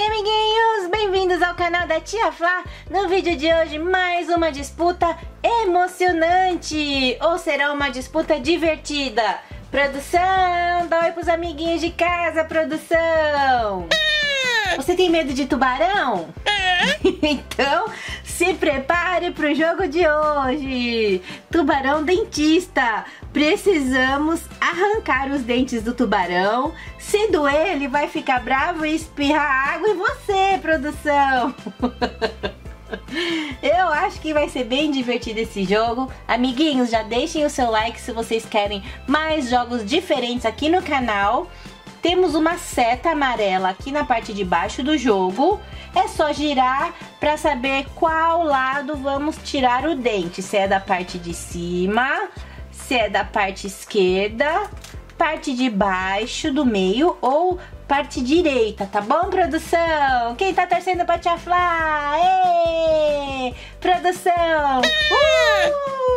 Oi amiguinhos, bem-vindos ao canal da Tia Flá. No vídeo de hoje, mais uma disputa emocionante, ou será uma disputa divertida? Produção, dá oi pros amiguinhos de casa, produção. Você tem medo de tubarão? então, se prepare para o jogo de hoje. Tubarão dentista. Precisamos arrancar os dentes do tubarão. Se doer, ele vai ficar bravo e espirrar água em você, produção. Eu acho que vai ser bem divertido esse jogo. Amiguinhos, já deixem o seu like se vocês querem mais jogos diferentes aqui no canal. Temos uma seta amarela aqui na parte de baixo do jogo. É só girar para saber qual lado vamos tirar o dente. Se é da parte de cima, se é da parte esquerda, parte de baixo, do meio ou parte direita, tá bom, produção? Quem tá torcendo pra Tia Flá? Ê! Produção! Uh!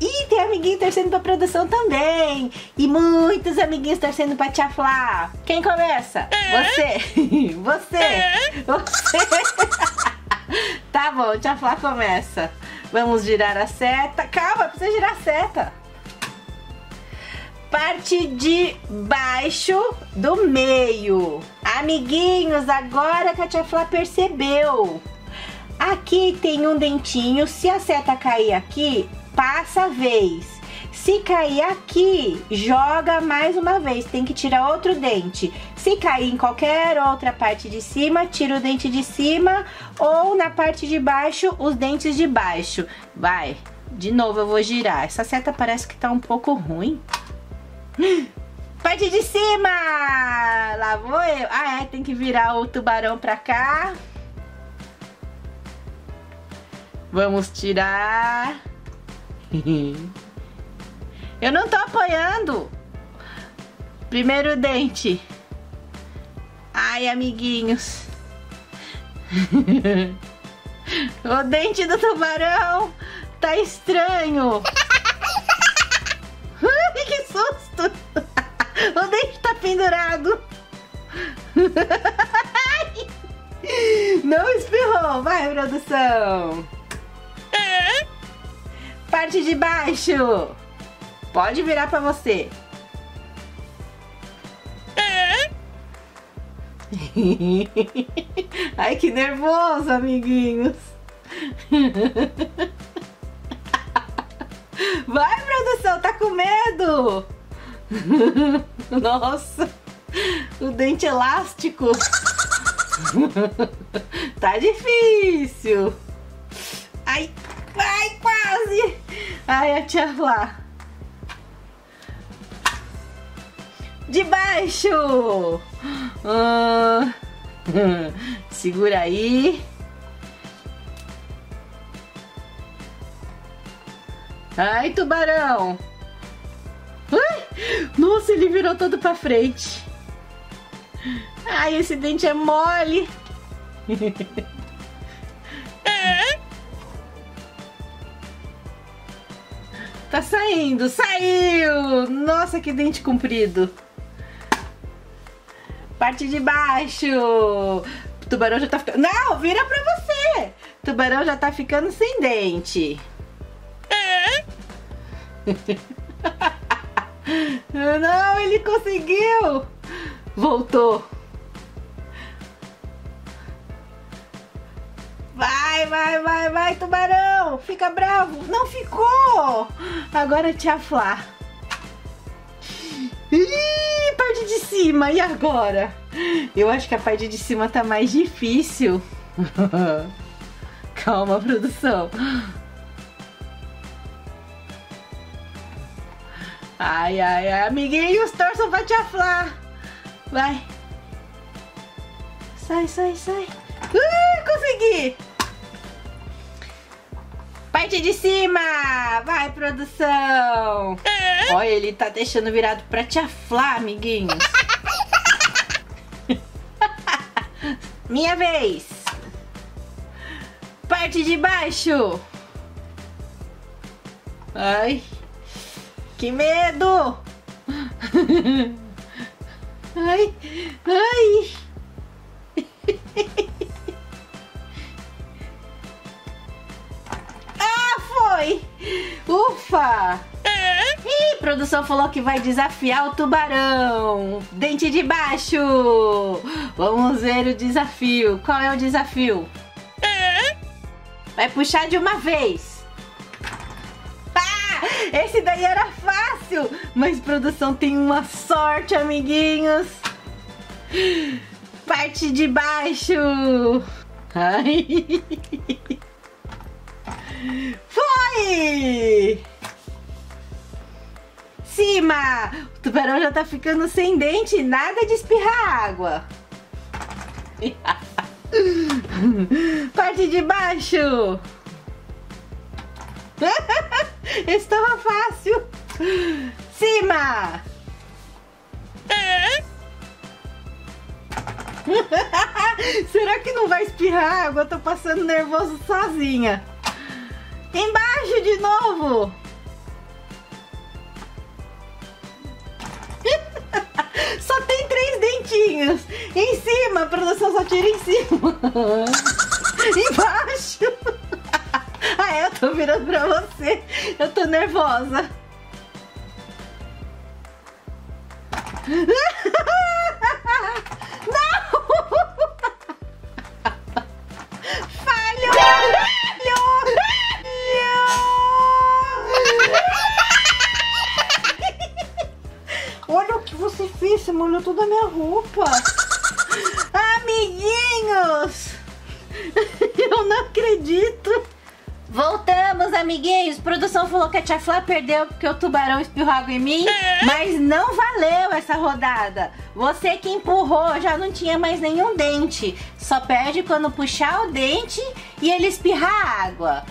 E tem amiguinho torcendo pra produção também. E muitos amiguinhos torcendo pra Tia Flá. Quem começa? Você! Você! Você! tá bom, Tia Flá começa. Vamos girar a seta. Calma, precisa girar a seta parte de baixo do meio. Amiguinhos, agora que a Tia Flá percebeu. Aqui tem um dentinho, se a seta cair aqui, passa a vez. Se cair aqui, joga mais uma vez, tem que tirar outro dente. Se cair em qualquer outra parte de cima, tira o dente de cima ou na parte de baixo, os dentes de baixo. Vai, de novo eu vou girar. Essa seta parece que tá um pouco ruim. Parte de cima! Lá vou eu. Ah, é, tem que virar o tubarão pra cá. Vamos tirar. Eu não tô apoiando. Primeiro dente. Ai, amiguinhos. o dente do tubarão tá estranho. o dente tá pendurado. Não espirrou. Vai, produção. Parte de baixo. Pode virar pra você. Ai, que nervoso, amiguinhos. Vai, produção, tá com medo? Nossa, o dente elástico. tá difícil. Ai, ai, quase. Ai, a tia lá. De baixo. Ah, segura aí. Ai, tubarão. Ai, nossa, ele virou todo pra frente. Ai, esse dente é mole. Tá saindo, saiu! Nossa, que dente comprido. Parte de baixo. Tubarão já tá ficando... Não, vira pra você. Tubarão já tá ficando sem dente. Não, ele conseguiu! Voltou. Vai, vai, vai, vai, tubarão! Fica bravo! Não ficou! Agora te aflar. Ih, parte de cima, e agora? Eu acho que a parte de cima tá mais difícil. Calma, produção. Ai, ai, ai, amiguinhos, torçam pra te aflar. Vai. Sai, sai, sai. Uh, consegui. Parte de cima. Vai, produção. Olha, ele tá deixando virado pra te aflar, amiguinhos. Minha vez. Parte de baixo. Ai. Que medo! Ai, ai! Ufa! Ih, produção falou que vai desafiar o tubarão. Dente de baixo. Vamos ver o desafio. Qual é o desafio? Vai puxar de uma vez. Ah, esse daí era fácil. Mas produção tem uma sorte, amiguinhos. Parte de baixo. Ai. Foi! Cima! O tubarão já tá ficando sem dente, nada de espirrar água. Parte de baixo. Estava fácil. Cima! Será que não vai espirrar água? Eu tô passando nervoso sozinha. Embaixo de novo. Só tem três dentinhos. Em cima, a produção só tira em cima. Embaixo. ah, é, eu tô virando pra você. Eu tô nervosa. molhou toda a minha roupa. Amiguinhos! Eu não acredito. Voltamos, amiguinhos. Produção falou que a Tia Flá perdeu porque o tubarão espirrou água em mim. Mas não valeu essa rodada. Você que empurrou já não tinha mais nenhum dente. Só perde quando puxar o dente e ele espirrar água.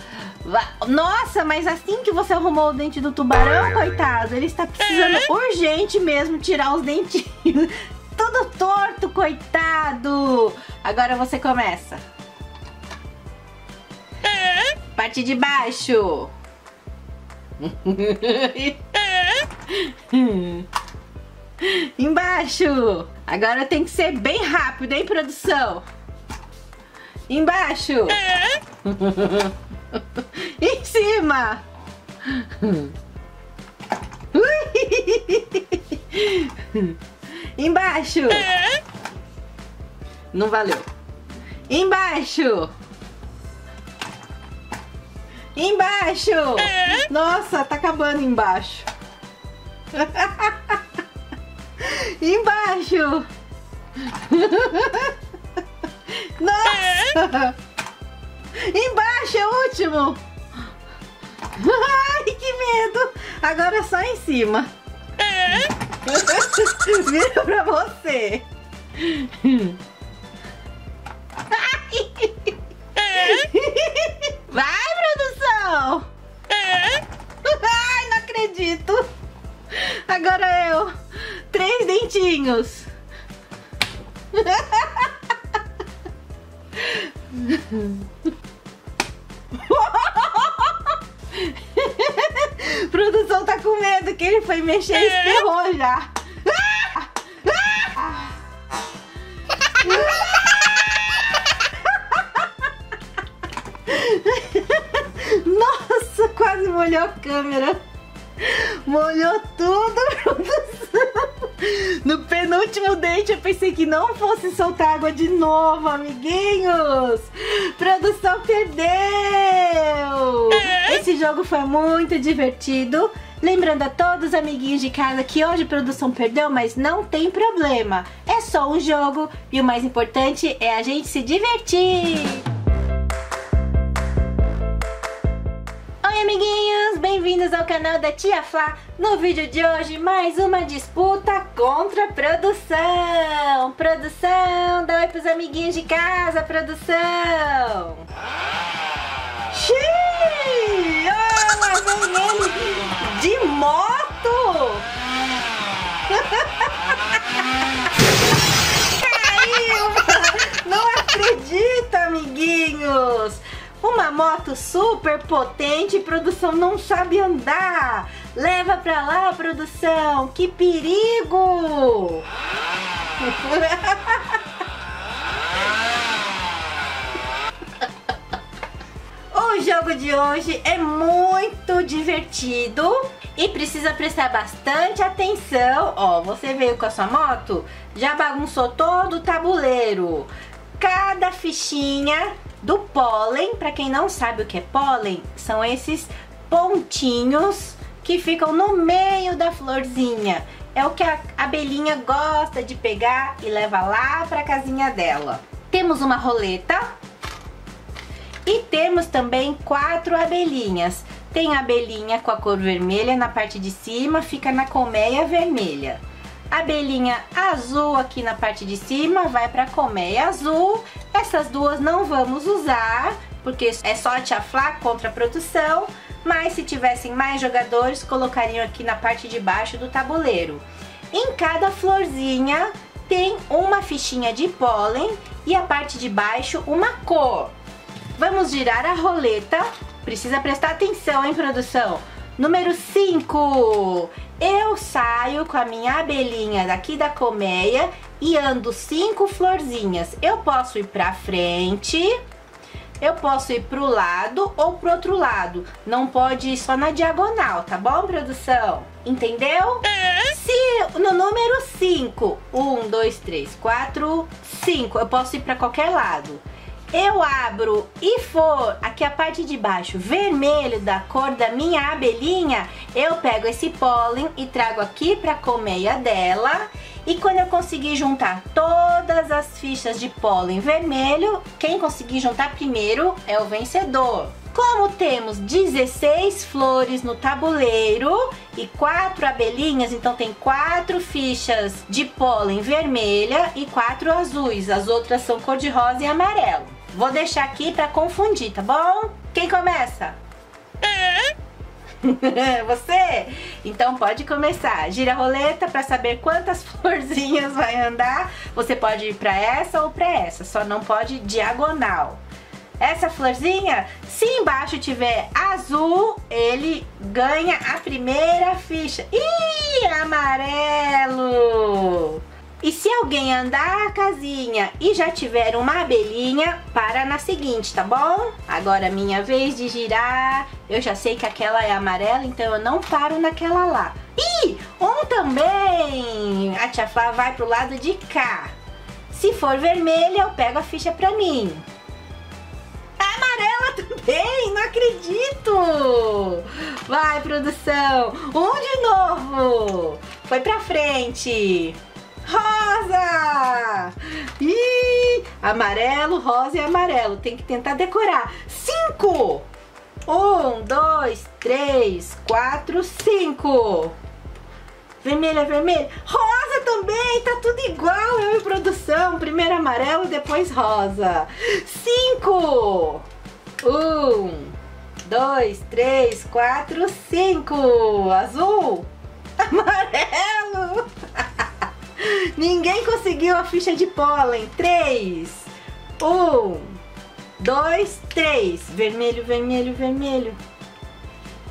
Nossa, mas assim que você arrumou o dente do tubarão, coitado, ele está precisando urgente mesmo tirar os dentinhos. Tudo torto, coitado. Agora você começa. Parte de baixo. Embaixo. Agora tem que ser bem rápido, hein, produção? Embaixo. em cima! Embaixo! Não valeu. Embaixo! Embaixo! Nossa, tá acabando embaixo. embaixo! Nossa! Embaixo é o último. Ai, que medo. Agora é só em cima. Vira pra você. Vai, produção. Ai, não acredito. Agora eu. Três dentinhos. Produção tá com medo que ele foi mexer e espirrou já. Nossa, quase molhou a câmera. Molhou tudo, produção. No penúltimo dente eu pensei que não fosse soltar água de novo, amiguinhos. Produção perdeu. Esse jogo foi muito divertido. Lembrando a todos os amiguinhos de casa que hoje a produção perdeu, mas não tem problema. É só um jogo e o mais importante é a gente se divertir. Oi amiguinhos, bem-vindos ao canal da Tia Flá. No vídeo de hoje, mais uma disputa contra a produção. Produção, dá oi pros amiguinhos de casa, produção. Xiii, olha, vem ele de moto. Caiu, não acredito, amiguinhos. Uma moto super potente, produção não sabe andar. Leva pra lá, produção. Que perigo! o jogo de hoje é muito divertido e precisa prestar bastante atenção. Ó, você veio com a sua moto, já bagunçou todo o tabuleiro. Cada fichinha do pólen, para quem não sabe o que é pólen, são esses pontinhos que ficam no meio da florzinha. É o que a abelhinha gosta de pegar e leva lá para a casinha dela. Temos uma roleta e temos também quatro abelhinhas. Tem a abelhinha com a cor vermelha na parte de cima, fica na colmeia vermelha. Abelhinha azul aqui na parte de cima vai para a colmeia azul. Essas duas não vamos usar, porque é só a Flá contra a produção. Mas se tivessem mais jogadores, colocariam aqui na parte de baixo do tabuleiro. Em cada florzinha tem uma fichinha de pólen e a parte de baixo uma cor. Vamos girar a roleta. Precisa prestar atenção, hein, produção? Número 5. Eu saio com a minha abelhinha daqui da colmeia e ando cinco florzinhas. Eu posso ir pra frente, eu posso ir pro lado ou pro outro lado. Não pode ir só na diagonal, tá bom, produção? Entendeu? Se no número 5, 1, 2, 3, 4, 5, eu posso ir pra qualquer lado eu abro e for aqui a parte de baixo vermelho da cor da minha abelhinha, eu pego esse pólen e trago aqui para a colmeia dela. E quando eu conseguir juntar todas as fichas de pólen vermelho, quem conseguir juntar primeiro é o vencedor. Como temos 16 flores no tabuleiro e quatro abelhinhas, então tem quatro fichas de pólen vermelha e quatro azuis. As outras são cor de rosa e amarelo. Vou deixar aqui pra confundir, tá bom? Quem começa? Você? Então pode começar. Gira a roleta para saber quantas florzinhas vai andar. Você pode ir para essa ou para essa, só não pode diagonal. Essa florzinha, se embaixo tiver azul, ele ganha a primeira ficha. Ih, amarelo! E se alguém andar a casinha e já tiver uma abelhinha, para na seguinte, tá bom? Agora é minha vez de girar. Eu já sei que aquela é amarela, então eu não paro naquela lá. Ih, um também! A tia Flá vai pro lado de cá. Se for vermelha, eu pego a ficha pra mim. Amarela também, não acredito! Vai, produção! Um de novo! Foi pra frente! Rosa! Ih, amarelo, rosa e amarelo. Tem que tentar decorar. Cinco! Um, dois, três, quatro, cinco. Vermelha, vermelha. Rosa também, tá tudo igual. Eu em produção. Primeiro amarelo, depois rosa. Cinco. Um, dois, três, quatro, cinco. Azul. Amarelo. Ninguém conseguiu a ficha de pólen. Três. Um. Dois, três. Vermelho, vermelho, vermelho.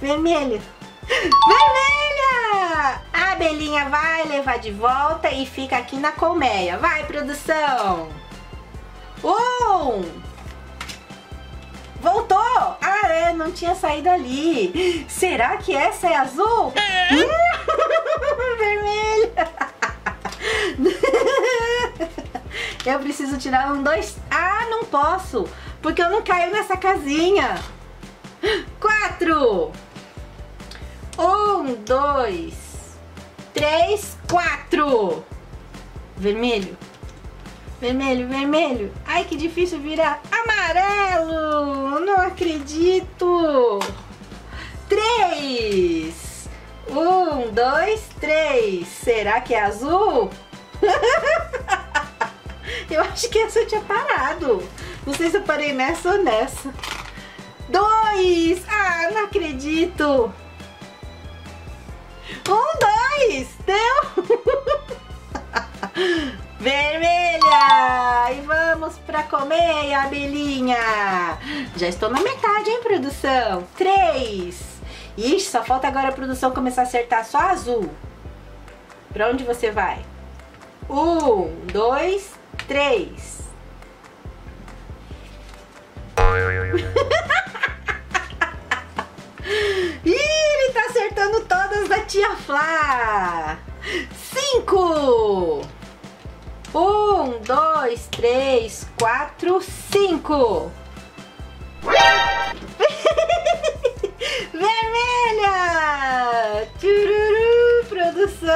Vermelho. Vermelha! A abelhinha vai levar de volta e fica aqui na colmeia. Vai, produção! Um! Voltou! Ah, é, não tinha saído ali. Será que essa é azul? Vermelha! eu preciso tirar um, dois... Ah, não posso, porque eu não caio nessa casinha. Quatro. Um, dois, três, quatro. Vermelho. Vermelho, vermelho. Ai, que difícil virar. Amarelo. Não acredito. Três. Um, dois, três. Será que é azul? eu acho que essa eu tinha parado. Não sei se eu parei nessa ou nessa. Dois! Ah, não acredito! Um, dois! Deu! Vermelha! E vamos pra comer, abelhinha! Já estou na metade, hein, produção? Três! Ixi, só falta agora a produção começar a acertar só azul. Pra onde você vai? Um, dois, três. Ih, ele tá acertando todas da tia Flá. Cinco. Um, dois, três, quatro, cinco. Vermelha! Tururu, produção!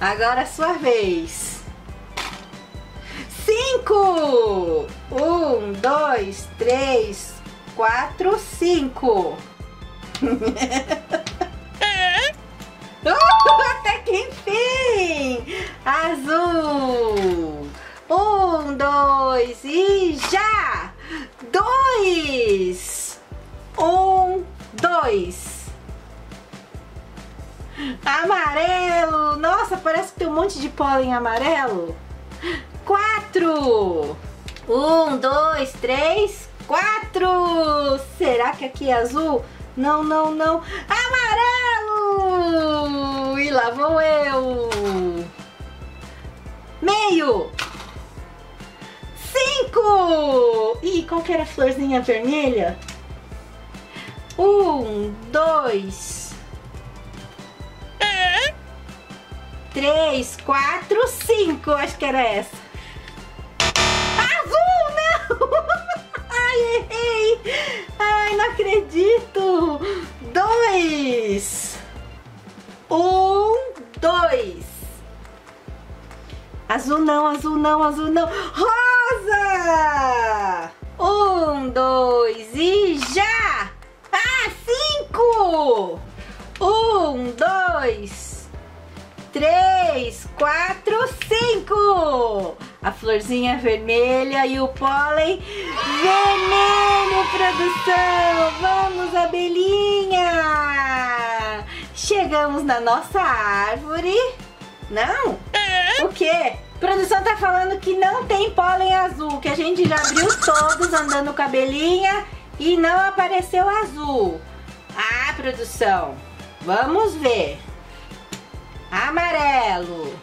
Agora é sua vez. Cinco! Um, dois, três, quatro, cinco. oh, até que enfim! Azul! Um, dois e já! Dois! Um, dois. Amarelo! Nossa, parece que tem um monte de pólen amarelo. Quatro! Um, dois, três, quatro! Será que aqui é azul? Não, não, não. Amarelo! E lá vou eu! Meio! Cinco! Ih, qual que era a florzinha vermelha? Um, dois, três, quatro, cinco. Acho que era essa. Não acredito! Dois! Um, dois. Azul não, azul não, azul não. Rosa! Um, dois e já! Ah, cinco! Um, dois, três, quatro, cinco! A florzinha vermelha e o pólen vermelho, produção! Vamos, abelhinha! Chegamos na nossa árvore. Não? O quê? Produção tá falando que não tem pólen azul, que a gente já abriu todos andando com a abelhinha e não apareceu azul. Ah, produção, vamos ver. Amarelo,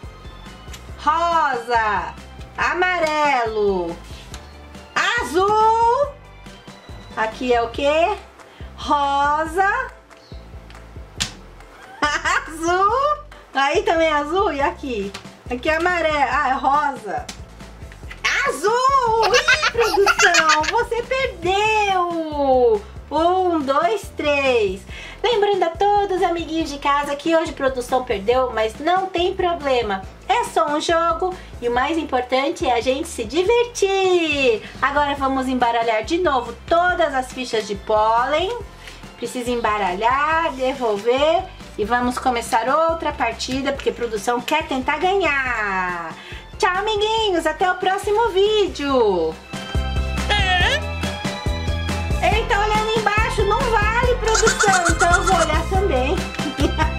rosa, amarelo, azul. Aqui é o que? Rosa, azul. Aí também é azul e aqui? Aqui é amarelo. Ah, é rosa. Azul! Ih, produção, você perdeu! Um, dois, três. Lembrando a todos os amiguinhos de casa que hoje produção perdeu, mas não tem problema é só um jogo e o mais importante é a gente se divertir. Agora vamos embaralhar de novo todas as fichas de pólen. Precisa embaralhar, devolver e vamos começar outra partida porque produção quer tentar ganhar. Tchau, amiguinhos, até o próximo vídeo. Ele tá olhando embaixo, não vale, produção. Então eu vou olhar também.